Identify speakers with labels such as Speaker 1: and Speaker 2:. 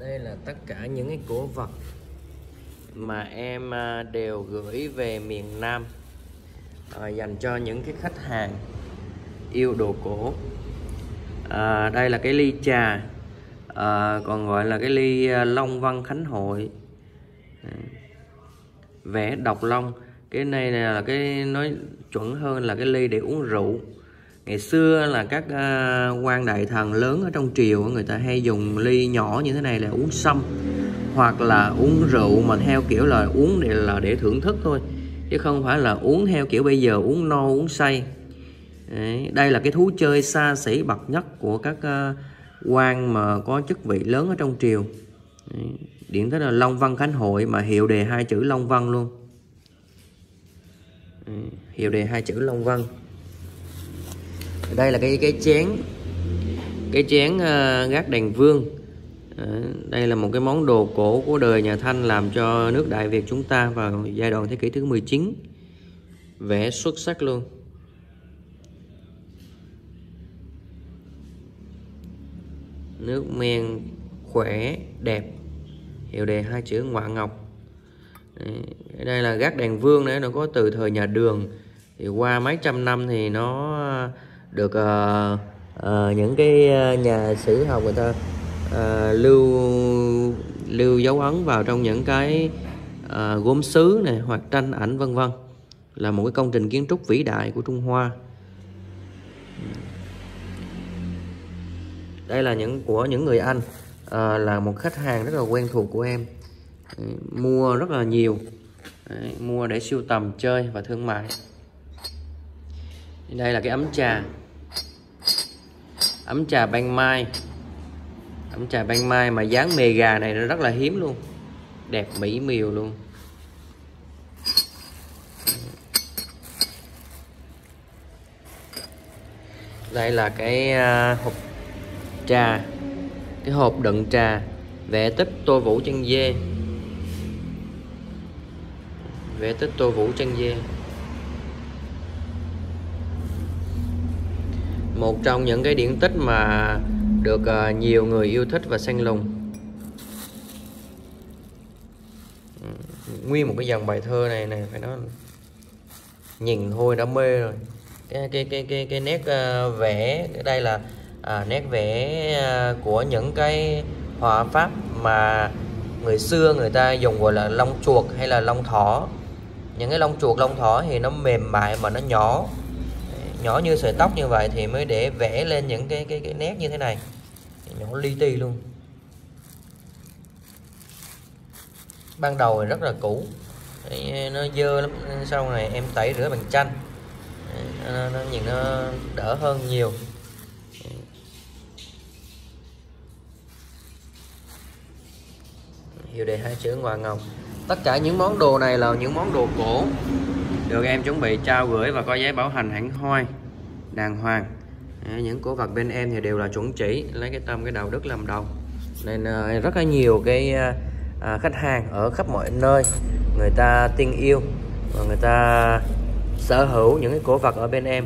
Speaker 1: đây là tất cả những cái cổ vật mà em à, đều gửi về miền Nam à, dành cho những cái khách hàng yêu đồ cổ. À, đây là cái ly trà à, còn gọi là cái ly à, Long Văn Khánh Hội. Ừ. Vẽ độc long. Cái này là cái nói chuẩn hơn là cái ly để uống rượu ngày xưa là các uh, quan đại thần lớn ở trong triều người ta hay dùng ly nhỏ như thế này là uống sâm hoặc là uống rượu mà theo kiểu là uống để là để thưởng thức thôi chứ không phải là uống theo kiểu bây giờ uống no uống say. Đấy, đây là cái thú chơi xa xỉ bậc nhất của các uh, quan mà có chức vị lớn ở trong triều. Đấy, điện tới là Long Văn Khánh Hội mà hiệu đề hai chữ Long Văn luôn. Đấy, hiệu đề hai chữ Long Văn đây là cái cái chén cái chén uh, gác đèn vương. Ờ, đây là một cái món đồ cổ của đời nhà Thanh làm cho nước Đại Việt chúng ta vào giai đoạn thế kỷ thứ 19 vẽ xuất sắc luôn. Nước men khỏe đẹp. Hiệu đề hai chữ ngoại ngọc. Đây là gác đèn vương đấy nó có từ thời nhà đường. Thì qua mấy trăm năm thì nó được uh, uh, những cái ờ, nhà sử học người ta uh, lưu lưu dấu ấn vào trong những cái uh, gốm sứ này hoặc tranh ảnh vân vân. Là một cái công trình kiến trúc vĩ đại của Trung Hoa. Đây là những của những người Anh à, là một khách hàng rất là quen thuộc của em. Mua rất là nhiều. Đấy, mua để siêu tầm chơi và thương mại. Đây là cái ấm trà ấm trà ban mai. Ấm trà ban mai mà dáng mề gà này nó rất là hiếm luôn. Đẹp mỹ miều luôn. Đây là cái à, hộp trà. Cái hộp đựng trà vẽ tích tô vũ chân dê. Vẽ tích tô vũ chân dê. Một trong những cái điển tích mà được ờ, nhiều người yêu thích và săn lùng. Nguyên một cái dòng bài thơ này này phải nói nhìn thôi đã mê rồi. Cái cái cái cái cái nét uh, vẽ đây là à, nét vẽ ờ, của những cái họa pháp mà người xưa người ta dùng gọi là lông chuột hay là lông thỏ. Những cái lông chuột lông thỏ thì nó mềm mại mà nó nhỏ nhỏ như sợi tóc như vậy thì mới để vẽ lên những cái cái cái nét như thế này. Nhỏ li ti luôn. Ban đầu thì rất là cũ. Nó dơ lắm. Sau này em tẩy rửa bằng chanh. Nó, nó nhìn nó đỡ hơn nhiều. Hiệu đề hai chữ ngoại ngọc. Tất cả những món đồ này là những món đồ cổ được, em chuẩn bị trao gửi và có giấy bảo hành hãng hoi, đàng hoàng. Những cổ vật bên em thì đều là chuẩn chỉ, lấy cái tâm cái đạo đức làm đầu. Nên ờ, rất là nhiều cái ờ, ờ, khách hàng ở khắp mọi nơi. Người ta tin yêu và người ta sở hữu những cái cổ vật ở bên em.